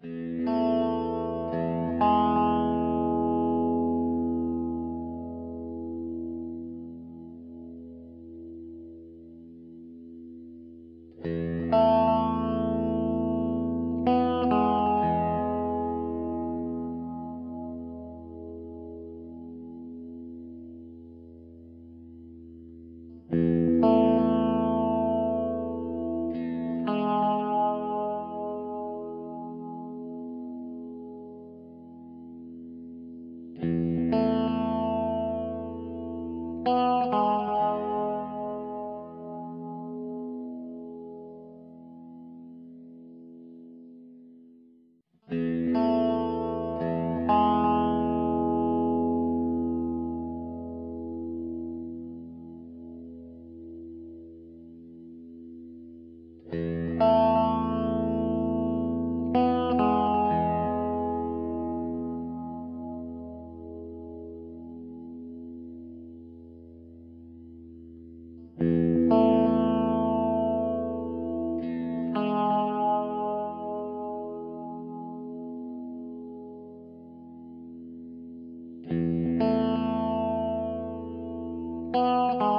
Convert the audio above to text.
Música Música Música